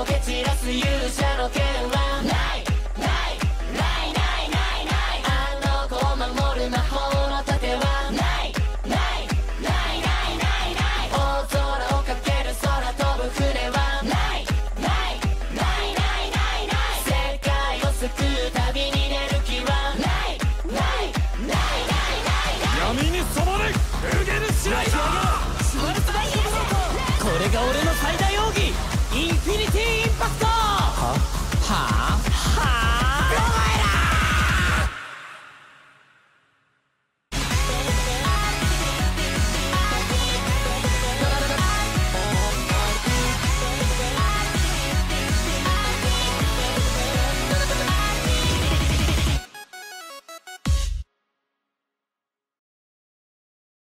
を蹴散らす勇者の剣はないないないないないないあの子を守る魔法の盾はないないないないないない大空をける空飛ぶ船はないないないないないない世界を救う旅に出る気はないないないないない闇に染まれ逃げるしないこれが俺の最大